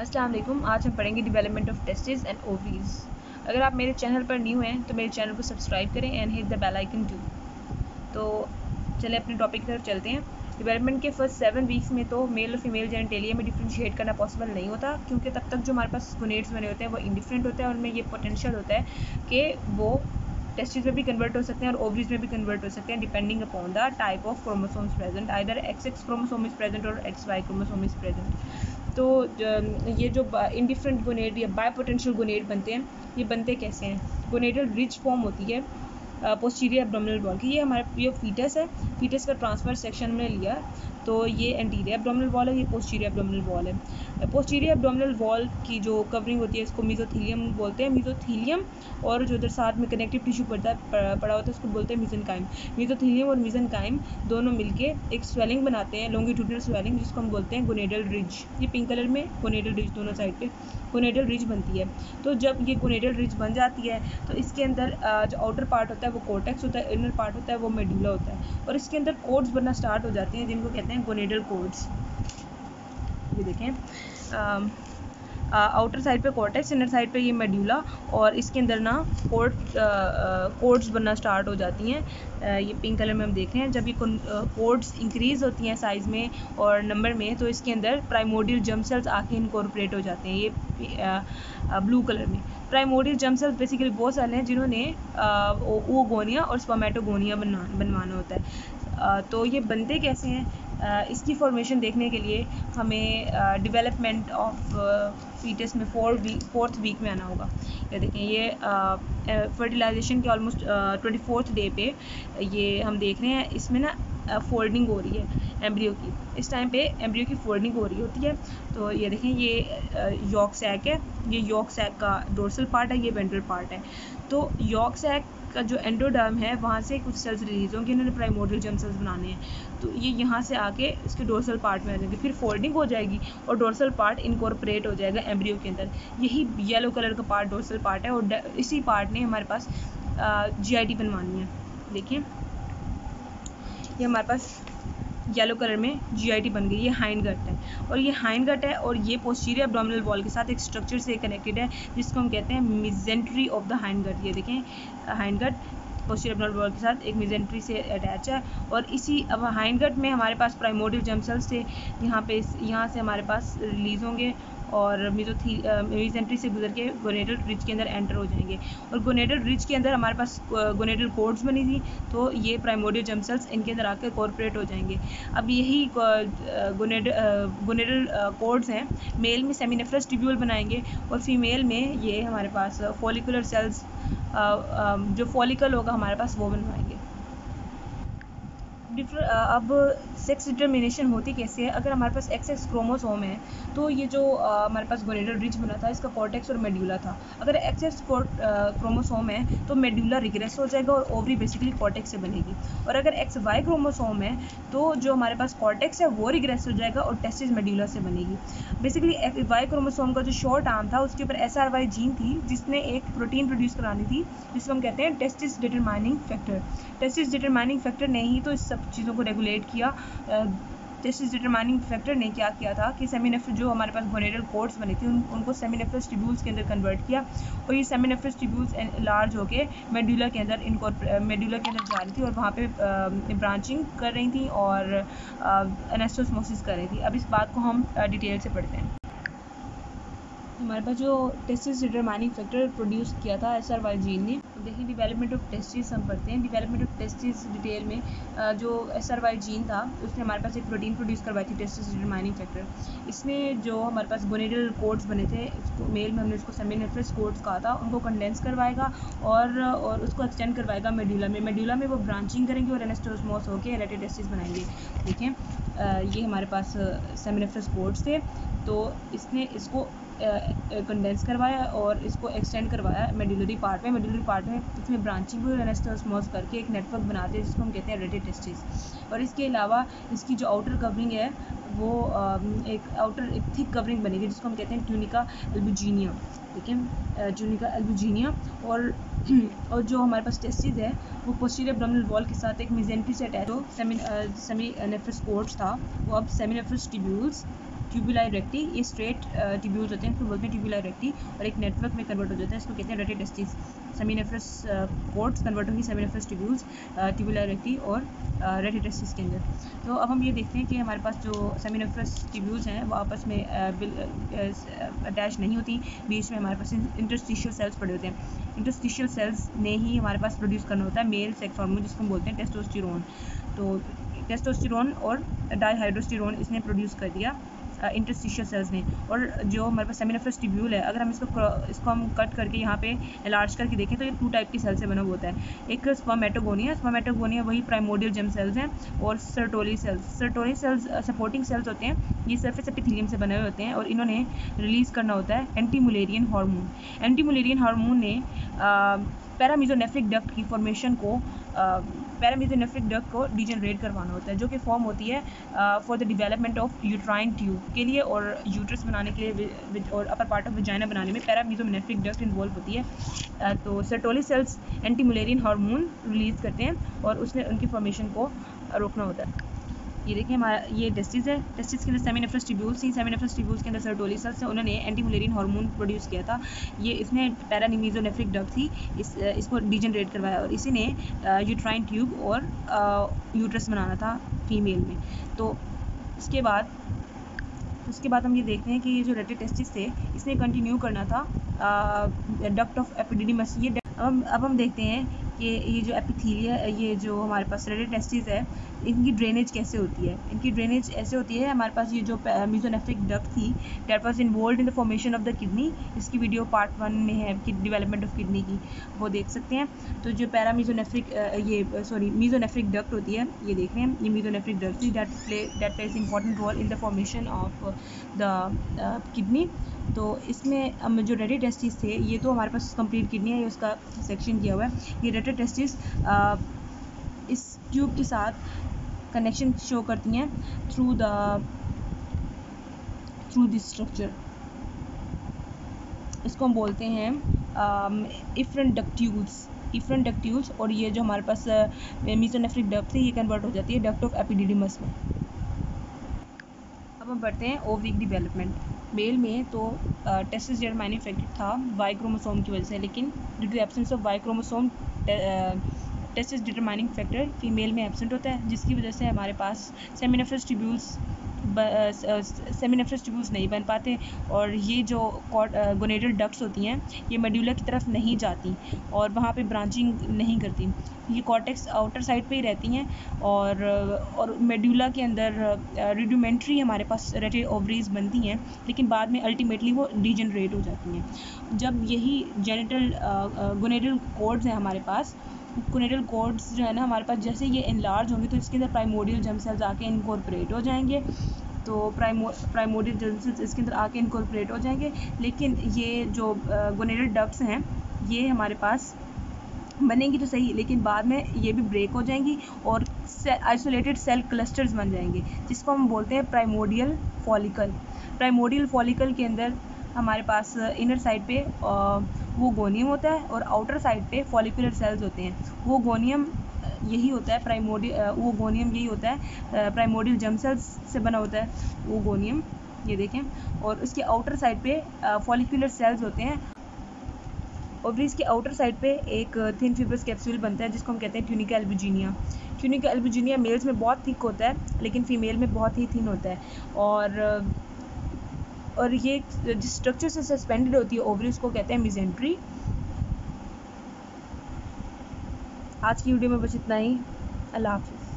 अस्सलाम वालेकुम। आज हम पढ़ेंगे development of testis and ovaries अगर आप मेरे चैनल पर न्यू हैं तो मेरे चैनल को सब्सक्राइब करें and hit the bell icon to तो चले अपने टॉपिक की तरफ़ चलते हैं। डेवलपमेंट के फ़र्स्ट सेवन वीक्स में तो मेल और फीमेल जेनेटेलिया में डिफ्रेंशिएट करना पॉसिबल नहीं होता, क्योंकि तब तक जो हमारे पास गुनेट्स बने होते हैं, वो इंडिफरेंट होते हैं उनमें ये पोटेंशियल होता है कि वो टेस्टिस में भी कन्वर्ट हो सकते हैं और ओवरीज में भी कन्वर्ट हो सकते हैं depending upon the type of chromosomes present either X X chromosome is present और X Y chromosome is present तो ये जो इनडिफरेंट गोनेड या बायोपोटेंशियल गोनेड बनते हैं, ये बनते कैसे हैं? गोनेडल रिच फॉर्म होती है पोस्टीरियर एब्डोमिनल वॉल की। ये हमारे, ये फीटस है। फीटस का ट्रांसफ़र सेक्शन में लिया। तो ये एंटीरियर एब्डोमिनल वॉल है, ये पोस्टीरियर एब्डोमिनल वॉल है। पोस्टीरियर एब्डोमिनल वॉल की जो कवरिंग होती है, इसको मीजोथीलियम बोलते हैं। मीजोथीलियम और जो उधर साथ में कनेक्टिव टिश्यू पड़ता है पड़ा होता है, उसको बोलते हैं मिजन काइम मीजोथीलियम और मिजन काइम दोनों मिलके एक स्वेलिंग बनाते हैं लॉन्गिट्यूडनल स्वेलिंग जिसको हम बोलते हैं गोनेडल रिज ये पिंक कलर में गोनेडल रिज दोनों साइड पे गोनेडल रिज बनती है। तो जब ये गोनेडल रिज बन जाती है तो इसके अंदर जो आउटर पार्ट होता है वो कोटेक्स होता है इनर पार्ट होता है, वो मेडुला होता है। और इसके अंदर कोड्स बनना स्टार्ट हो जाती हैं, जिनको कहते हैं गोनेडल कोड्स ये देखें। आउटर साइड पे कोर्टेक्स इनर साइड पे ये मेड्यूला और इसके अंदर ना कोर्ट कोड्स बनना स्टार्ट हो जाती हैं। ये पिंक कलर में हम देख रहे हैं। जब ये कोड्स इंक्रीज़ होती हैं साइज़ में और नंबर में तो इसके अंदर प्राइमोडियल जम सेल्स आके इनकॉर्पोरेट हो जाते हैं ये ब्लू कलर में। प्राइमोडियल जम सेल्स बेसिकली बहुत सारे हैं जिन्होंने ओगोनिया और स्पामेटोगोनिया बनवा, बनवाना होता है। तो ये बनते कैसे हैं? इसकी फॉर्मेशन देखने के लिए हमें डेवलपमेंट ऑफ़ फीटस में फोर वीक फोर्थ वीक में आना होगा। ये देखें, ये फर्टिलाइजेशन के ऑलमोस्ट ट्वेंटी फोर्थ डे पे ये हम देख रहे हैं, इसमें ना फोल्डिंग हो रही है एम्ब्रियो की। इस टाइम पे एम्ब्रियो की फोल्डिंग हो रही होती है। तो ये देखें, ये यॉक सैक है। ये यॉक सैक का डोर्सल पार्ट है, ये वेंट्रल पार्ट है। तो यॉक सैक का जो एंडोडर्म है, वहाँ से कुछ सेल्स रिलीज़ होंगे, इन्होंने प्राइमोडियल जम सेल्स बनाने हैं। तो ये यहाँ से आके इसके डोर्सल पार्ट में आ जाएँगे, फिर फोल्डिंग हो जाएगी और डोर्सल पार्ट इनकॉर्पोरेट हो जाएगा एम्ब्रियो के अंदर। यही येलो कलर का पार्ट डोर्सल पार्ट है और इसी पार्ट ने हमारे पास जी आई बनवानी है। देखिए, ये हमारे पास येलो कलर में जीआईटी बन गई, ये हाइंड गट है। और ये हाइंड गट है और ये पोस्टीरियर एब्डोमिनल वॉल के साथ एक स्ट्रक्चर से कनेक्टेड है, जिसको हम कहते हैं mesentery of the hind gut ये देखें hind gut posterior abdominal wall के साथ एक मिजेंट्री से अटैच है और इसी, अब हाइंड गट में हमारे पास प्राइमोडियल जमसेल्स से यहाँ पे यहाँ से हमारे पास रिलीज़ होंगे। और मिजोथी मिजेंट्री से गुजर के गोनेडल रिच के अंदर एंटर हो जाएँगे। और गोनेडल रिच के अंदर हमारे पास गोनेडल कोड्स बनी थी तो ये प्राइमोडियल जम सेल्स इनके अंदर आकर कॉर्पोरेट हो जाएँगे। अब यही गोनेड गोनेडल कोड्स हैं। मेल में सेमिनेफ्रस ट्यूब्यूल बनाएँगे और फीमेल में ये हमारे पास फॉलिकुलर सेल्स जो फॉलिकल होगा हमारे पास वो बनवाएँगे। अब सेक्स डिटर्मिनेशन होती कैसे है? अगर हमारे पास एक्स एक्स क्रोमोसोम है तो ये जो हमारे पास गोनेडल रिच बना था, इसका कॉर्टेक्स और मेड्यूला था। अगर एक्स एक्स क्रोमोसोम है तो मेड्यूला रिग्रेस हो जाएगा और ओवरी बेसिकली कॉर्टेक्स से बनेगी। और अगर एक्स वाई क्रोमोसोम है तो जो हमारे पास कॉर्टेक्स है, वो रिग्रेस हो जाएगा और टेस्टिस मेड्यूला से बनेगी। बेसिकली वाई क्रोमोसोम का जो शॉर्ट आर्म था, उसके ऊपर एस आर वाई जीन थी, जिसने एक प्रोटीन प्रोड्यूस करानी थी, जिसको हम कहते हैं testis determining factor testis determining factor नहीं तो इस सब चीज़ों को रेगुलेट किया। टेस्टिस डिटरमाइनिंग फैक्टर ने क्या किया था कि सेमिनेफ्रस जो हमारे पास गोनेडल कोड्स बने थे उन, उनको सेमिनेफ्रस ट्यूब्यूल्स के अंदर कन्वर्ट किया और ये सेमिनेफ्रस ट्यूब्यूल्स लार्ज होके मेडुला के अंदर इनको मेडुला के अंदर जा रही थी और वहाँ पे ब्रांचिंग कर रही थी और एनेस्टोसमोसिस कर रही थी। अब इस बात को हम डिटेल से पढ़ते हैं। हमारे पास जो टेस्टिस डिटरमाइनिंग फैक्टर प्रोड्यूस किया था एस आर वाई जीन ने देखिए डिवेलपमेंट ऑफ़ टेस्टिस हम पढ़ते हैं। डिवेलपमेंट ऑफ़ टेस्टिस डिटेल में जो एस आर वाई जीन था, उसने हमारे पास एक प्रोटीन प्रोड्यूस करवाई थी टेस्टिस डिटरमाइनिंग फैक्टर इसमें जो हमारे पास गोनेडल कोड्स बने थे, उसको मेल में हमने उसको सेमिनेफ्रस कोड्स कहा था, उनको कंडेंस करवाएगा और और उसको एक्सटेंड करवाएगा मेड्यूला में। मेड्यूला में वो ब्रांचिंग करेंगे और एनेस्टोसमोस होकर एलेटेड टेस्टिस बनाएँगे देखें ये हमारे पास सेमिनेफ्रस कोड्स थे। तो इसने इसको कंडेंस करवाया और इसको एक्सटेंड करवाया मेडुलरी पार्ट में। मेडुलरी पार्ट में इसमें ब्रांचिंग एनेस्टोसमोस करके एक नेटवर्क बनाते हैं, जिसको हम कहते हैं रेडी टेस्टिस और इसके अलावा इसकी जो आउटर कवरिंग है, वो एक आउटर एक थिक कवरिंग बनेगी, जिसको हम कहते हैं ट्यूनिका एल्बुजीनिया ठीक है? ट्यूनिका एल्बुजीनिया और और जो हमारे पास टेस्टिस है, वो पोस्टीरियर एब्डोमिनल वॉल के साथ एक मिजेंटी से attach semi seminiferous cords था, वो अब seminiferous tubules tubuli recti ये स्ट्रेट ट्यूब्यूल्स होते हैं इसको बोलते हैं ट्यूबुलाई रेक्टी और एक नेटवर्क में कन्वर्ट हो जाता है, इसको कहते हैं rete testis seminiferous cords convert होंगी सेमिनेफ्रस ट्यूब्यूल्स ट्यूबुलाई रेक्टी और रेटी टेस्टिस के अंदर. तो अब हम ये देखते हैं कि हमारे पास जो सेमिनेफ्रस ट्यूब्यूल्स हैं, वो आपस में अटैच नहीं होती. बीच में हमारे पास इंटरस्टिशियल सेल्स पड़े होते हैं. इंटरस्टिशियल सेल्स ने ही हमारे पास प्रोड्यूस करना होता है मेल सेक्स हार्मोन जिसको हम बोलते हैं टेस्टोस्टिरोन तो टेस्टोस्टेरोन और डाईहाइड्रोस्टेरोन इसने प्रोड्यूस कर दिया. इंटरस्टिशियल सेल्स ने और जो हमारे पास सेमिनोफरस ट्यूब्यूल है, अगर हम इसको इसको हम कट करके यहाँ पे एलार्ज करके देखें तो ये टू टाइप की सेल से बना हुआ होता है। एक स्पर्मेटोगोनिया स्पर्मेटोगोनिया वही प्राइमोडियल जम सेल्स हैं, और Sertoli cells Sertoli cells supporting cells होते हैं, ये सरफेस एपिथेलियम से बने हुए होते हैं, और इन्होंने रिलीज़ करना होता है anti Mullerian hormone anti Mullerian hormone ने पैरामीजोनेफ्रिक डक्ट की फॉर्मेशन को पैरामीजोनेफ्रिक डक को डिजनरेट करवाना होता है जो कि फॉर्म होती है for the development of uterine tube के लिए और यूट्रस बनाने के लिए और अपर पार्ट ऑफ़ विजाइना बनाने में पैरामीजोनेफ्रिक डक्ट इन्वॉल्व होती है। Uh, तो Sertoli cells anti Mullerian hormone release करते हैं और उसने उनकी फॉर्मेशन को रोकना होता है। ये देखिए हमारा, ये टेस्टिस है। टेस्टिस के अंदर सेमिनेफ्रस ट्यूब्यूल्स थी। सेमिनेफ्रस ट्यूब्यूल्स के अंदर सर्टोली सेल्स है उन्होंने एंटीमुलेरिन हार्मोन प्रोड्यूस किया था। ये इसने पैरानिमीजोनेफ्रिक डग थी। इस, इसको डिजनरेट करवाया और इसी ने यूट्राइन ट्यूब और यूट्रस बनाना था फीमेल में। तो इसके बाद, उसके बाद हम ये देखते हैं कि ये जो रेटे टेस्टिस थे, इसने कंटिन्यू करना था डक्ट ऑफ़ एपिडिडीमस ये, अब हम अब हम देखते हैं कि ये जो एपिथीलिया, ये जो हमारे पास रेटे टेस्टिस है, इनकी ड्रेनेज कैसे होती है? इनकी ड्रेनेज ऐसे होती है, हमारे पास ये जो म्यूजोनेफ्रिक डक थी that was involve in the formation of the kidney इसकी वीडियो पार्ट वन में है, कि डिवेलपमेंट ऑफ़ किडनी की, वो देख सकते हैं। तो जो पैरामीजोनेफ्रिक ये सॉरी मीजोनेफ्रिक डक्ट होती है, ये देख रहे हैं। ये मीजोनेफ्रिक डक्ट थी that play that plays important role in the formation of the kidney तो इसमें जो रेडी टेस्टिस थे, ये तो हमारे पास कंप्लीट किडनी है उसका सेक्शन किया हुआ है। ये रेडी टेस्टिस इस ट्यूब के साथ कनेक्शन शो करती हैं through the through this structure इसको हम बोलते हैं इफ्रन डक्ट्यूल्स इफ्रन डक्ट्यूल्स और ये जो हमारे पास मीजोनेफ्रिक डक्ट है ये कन्वर्ट हो जाती है डक्ट ऑफ़ एपिडिडिमस में. अब हम बढ़ते हैं ओवरिक डेवलपमेंट मेल में तो टेस्टिस जेड मैन्युफैक्चर था वाई क्रोमोसोम की वजह से, लेकिन due to absence of Y chromosome testis determining factor female में एबसेंट होता है, जिसकी वजह से हमारे पास सेमिनेफ्रस ट्यूब्यूल्स सेमिनेफ्रस ट्यूब्यूल्स नहीं बन पाते और ये जो गोनेडल डक्ट्स होती हैं, ये मेड्यूला की तरफ़ नहीं जाती और वहाँ पे ब्रांचिंग नहीं करती। ये कॉटेक्स आउटर साइड पे ही रहती हैं और और मेड्यूला के अंदर रिड्यूमेंट्री हमारे पास रेटे ओवरीज बनती हैं, लेकिन बाद में अल्टीमेटली वो डिजनरेट हो जाती हैं। जब यही जेनेटल गोनेडल कोड्स हैं हमारे पास कुनेटल कोड्स जो है ना हमारे पास जैसे ये इनलार्ज होंगे तो इसके अंदर प्राइमोडियल जम सेल्स आके इनकॉर्पोरेट हो जाएँगे। तो प्राइमो प्राइमोडियल जम सेल्स इसके अंदर आके इनकॉर्पोरेट हो जाएँगे। लेकिन ये जो गोनेडल डक्ट्स हैं, ये हमारे पास बनेंगी तो सही, लेकिन बाद में ये भी ब्रेक हो जाएँगी और आइसोलेटेड सेल क्लस्टर्स बन जाएँगे, जिसको हम बोलते हैं प्राइमोडियल फॉलिकल प्राइमोडियल फॉलिकल के अंदर हमारे पास इनर साइड पे वो गोनियम होता है और आउटर साइड पे फॉलिकुलर सेल्स होते हैं। वो गोनियम यही होता है प्राइमोडियल वो गोनियम यही होता है प्राइमोडियल जम सेल्स से बना होता है, वो गोनियम, ये देखें। और उसके आउटर साइड पे फॉलिकुलर सेल्स होते हैं। और फिर इसके आउटर साइड पे एक थिन फिब्रस कैप्सूल बनता है, जिसको हम कहते हैं tunica albuginea tunica albuginea males में बहुत थिक होता है, लेकिन फीमेल में बहुत ही थिन होता है। और और ये जिस स्ट्रक्चर से सस्पेंडेड होती है ओवरी उसको कहते हैं मिजेंट्री आज की वीडियो में बस इतना ही। अल्लाह हाफिज़।